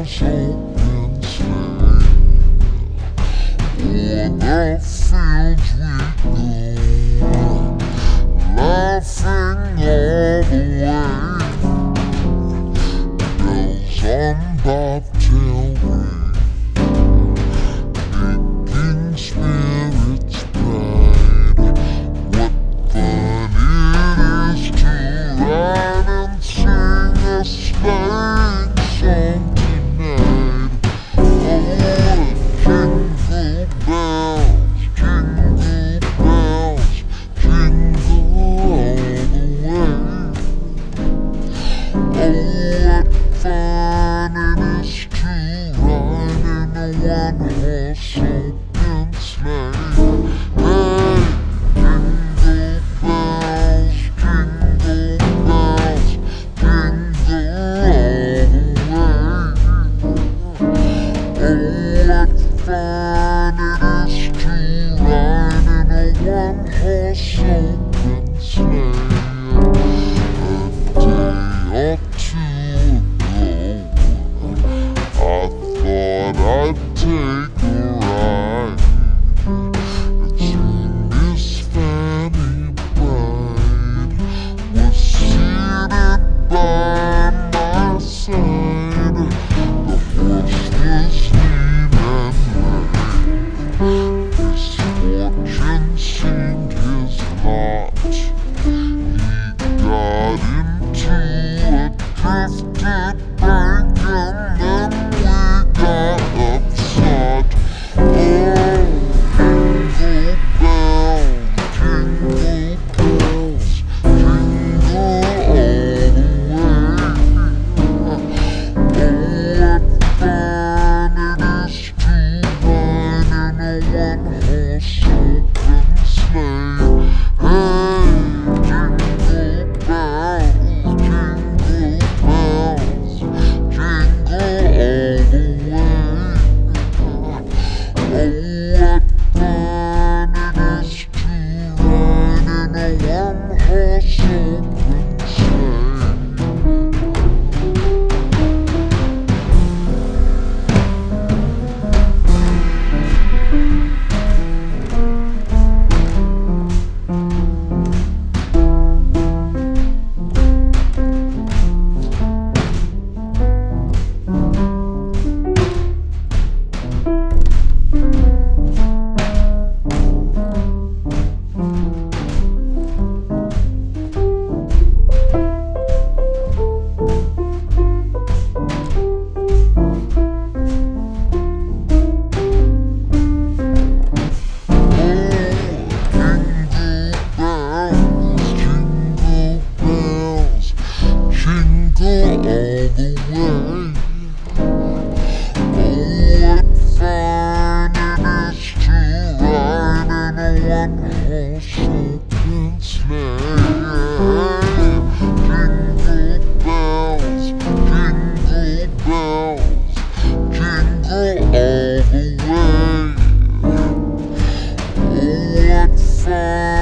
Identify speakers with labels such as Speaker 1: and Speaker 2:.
Speaker 1: So insane, saying. The fields we go, laughing all the way. Bells on bobtail way, making spirits bright. What fun it is to ride and sing a sleigh song. Take a ride. It's when Miss Fanny Bright was seated by my side. The horse was lean and lame. Misfortune seemed his lot. He got into a drifted bank Oh, Jingle bells, jingle bells, jingle all the way. Oh, what fun!